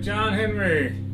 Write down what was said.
John Henry.